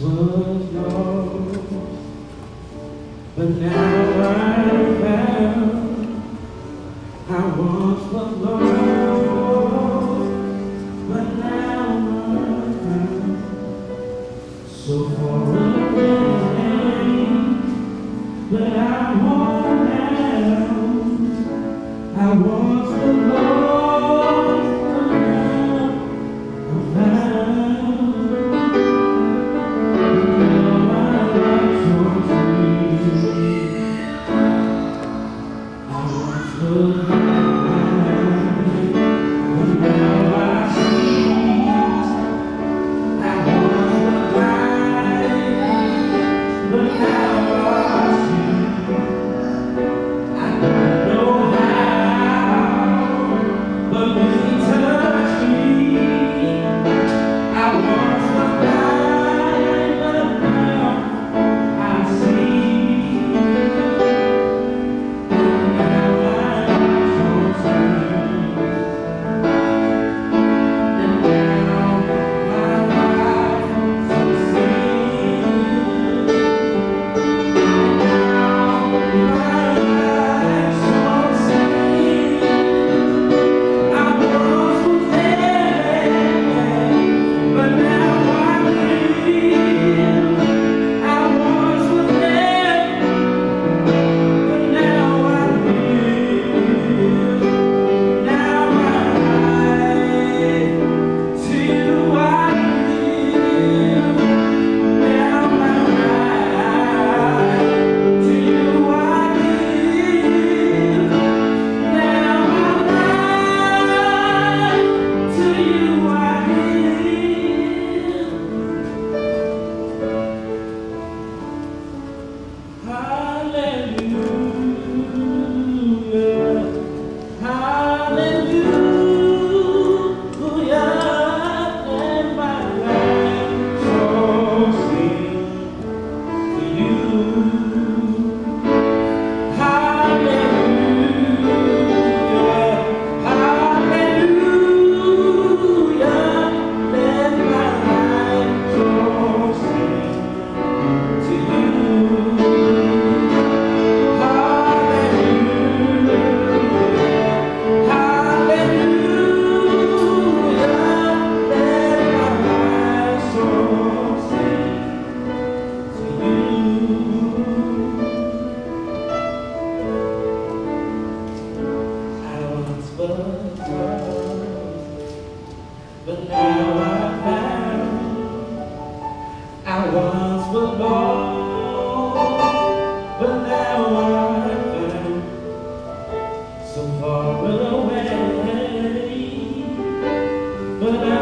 was lost, but now I found. I once was lost, but now I found. So far away, but I'm. But now I found I once was born But now I found So far away. But I